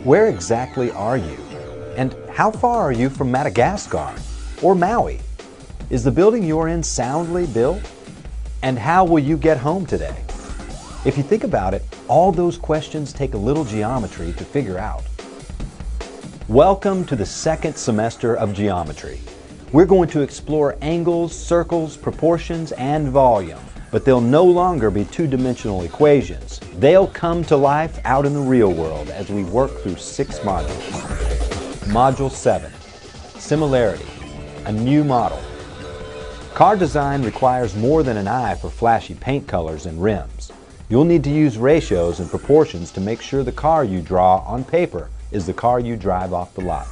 Where exactly are you? And how far are you from Madagascar or Maui? Is the building you're in soundly built? And how will you get home today? If you think about it, all those questions take a little geometry to figure out. Welcome to the second semester of geometry. We're going to explore angles, circles, proportions, and volume, but they'll no longer be two-dimensional equations. They'll come to life out in the real world as we work through six modules. Module 7, Similarity, a new model. Car design requires more than an eye for flashy paint colors and rims. You'll need to use ratios and proportions to make sure the car you draw on paper is the car you drive off the lot.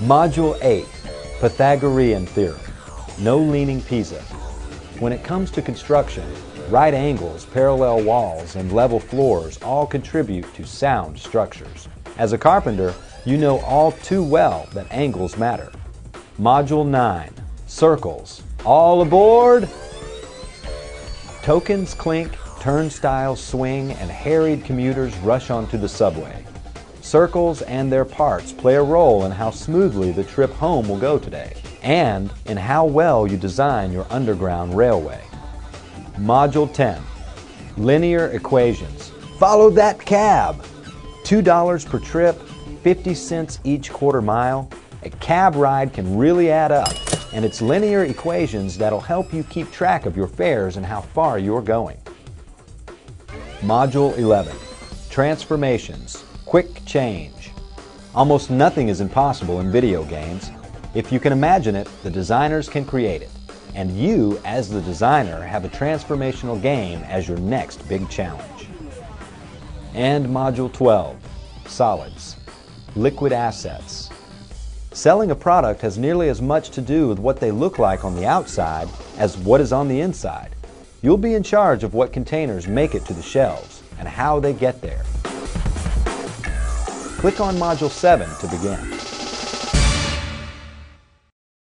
Module 8, Pythagorean Theorem, No Leaning Pisa. When it comes to construction, right angles, parallel walls, and level floors all contribute to sound structures. As a carpenter, you know all too well that angles matter. Module 9, Circles. All aboard! Tokens clink, turnstiles swing, and harried commuters rush onto the subway. Circles and their parts play a role in how smoothly the trip home will go today, and in how well you design your underground railway. Module 10 Linear Equations. Follow that cab! $2 per trip, 50 cents each quarter mile. A cab ride can really add up, and it's linear equations that'll help you keep track of your fares and how far you're going. Module 11 Transformations Quick change. Almost nothing is impossible in video games. If you can imagine it, the designers can create it. And you, as the designer, have a transformational game as your next big challenge. And Module 12, Solids. Liquid assets. Selling a product has nearly as much to do with what they look like on the outside as what is on the inside. You'll be in charge of what containers make it to the shelves and how they get there. Click on Module 7 to begin.